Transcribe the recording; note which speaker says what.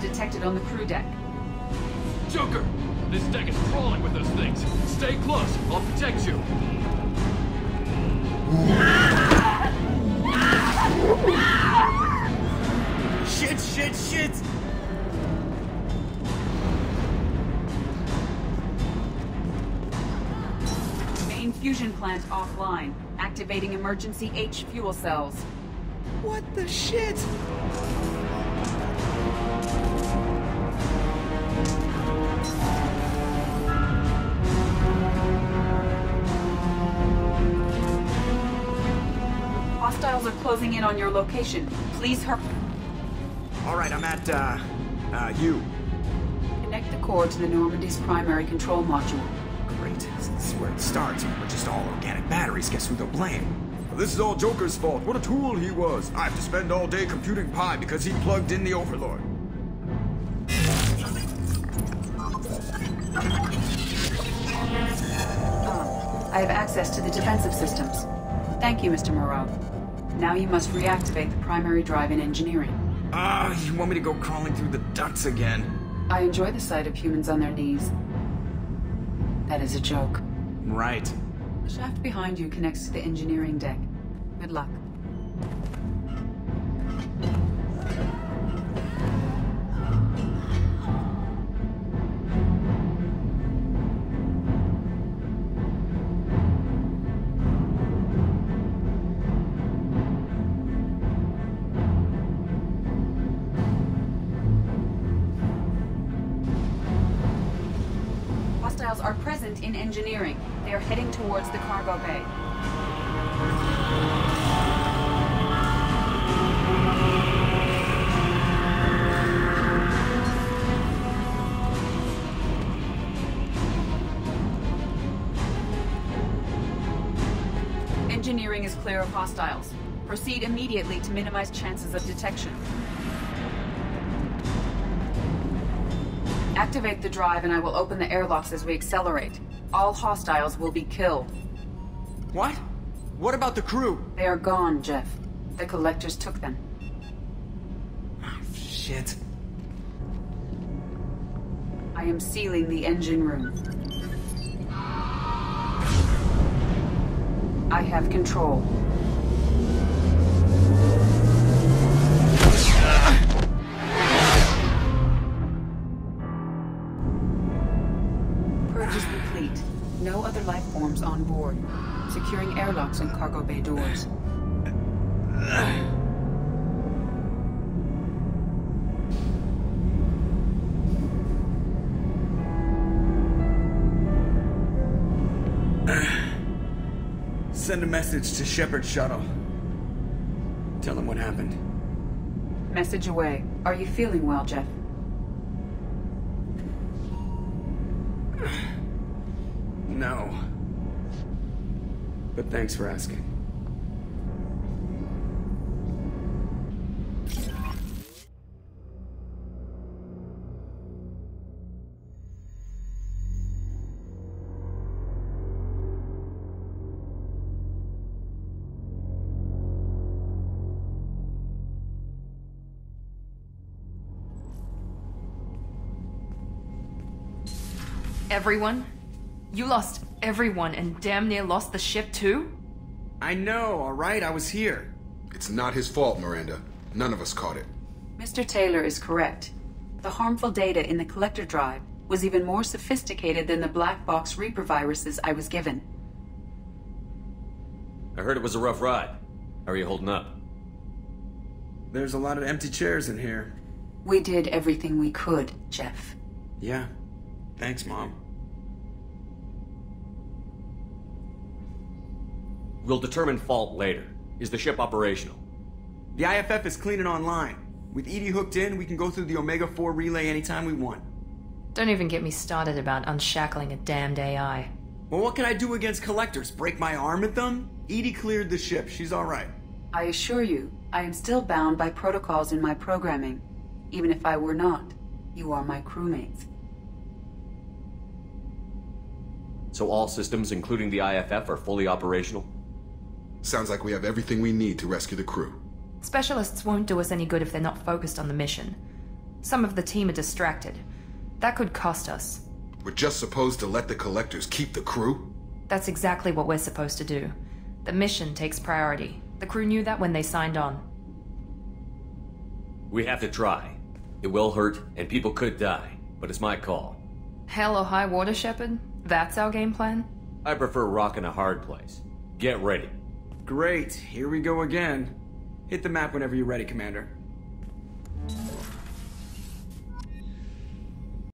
Speaker 1: detected on the crew deck.
Speaker 2: Joker! This deck is crawling with those things. Stay close. I'll protect you.
Speaker 3: Shit, shit, shit!
Speaker 1: Main fusion plant offline. Activating emergency H fuel cells.
Speaker 3: What the shit?
Speaker 1: Closing in on your location. Please hurry.
Speaker 3: Alright, I'm at, uh, uh, you.
Speaker 1: Connect the core to the Normandy's primary control module.
Speaker 3: Great. This is where it starts. We're just all organic batteries. Guess who they'll blame? This is all Joker's fault. What a tool he was. I have to spend all day computing pi because he plugged in the Overlord.
Speaker 1: I have access to the defensive systems. Thank you, Mr. Moreau. Now you must reactivate the primary drive in engineering.
Speaker 3: Ah, you want me to go crawling through the ducts again?
Speaker 1: I enjoy the sight of humans on their knees. That is a joke.
Speaker 3: Right.
Speaker 1: The shaft behind you connects to the engineering deck. Good luck. In engineering. They are heading towards the cargo bay. Engineering is clear of hostiles. Proceed immediately to minimize chances of detection. Activate the drive and I will open the airlocks as we accelerate. All hostiles will be killed.
Speaker 3: What? What about the crew?
Speaker 1: They are gone, Jeff. The collectors took them.
Speaker 3: Oh, shit.
Speaker 1: I am sealing the engine room. I have control. On board. Securing airlocks and cargo bay doors.
Speaker 3: Send a message to Shepard Shuttle. Tell him what happened.
Speaker 1: Message away. Are you feeling well, Jeff?
Speaker 3: No. But thanks for asking.
Speaker 4: Everyone? You lost everyone and damn near lost the ship too?
Speaker 3: I know, alright? I was here.
Speaker 5: It's not his fault, Miranda. None of us caught it.
Speaker 1: Mr. Taylor is correct. The harmful data in the collector drive was even more sophisticated than the black box Reaper viruses I was given.
Speaker 6: I heard it was a rough ride. How are you holding up?
Speaker 3: There's a lot of empty chairs in here.
Speaker 1: We did everything we could, Jeff.
Speaker 3: Yeah. Thanks, Mom.
Speaker 6: We'll determine fault later. Is the ship operational?
Speaker 3: The IFF is clean and online. With EDI hooked in, we can go through the Omega 4 relay anytime we want.
Speaker 4: Don't even get me started about unshackling a damned AI.
Speaker 3: Well, what can I do against collectors? Break my arm at them? EDI cleared the ship. She's alright.
Speaker 1: I assure you, I am still bound by protocols in my programming. Even if I were not, you are my crewmates.
Speaker 6: So all systems, including the IFF, are fully operational?
Speaker 5: Sounds like we have everything we need to rescue the crew.
Speaker 4: Specialists won't do us any good if they're not focused on the mission. Some of the team are distracted. That could cost us.
Speaker 5: We're just supposed to let the collectors keep the crew?
Speaker 4: That's exactly what we're supposed to do. The mission takes priority. The crew knew that when they signed on.
Speaker 6: We have to try. It will hurt, and people could die, but it's my call.
Speaker 4: Hell or high water, Shepard? That's our game plan?
Speaker 6: I prefer rock in a hard place. Get ready.
Speaker 3: Great, here we go again. Hit the map whenever you're ready, Commander.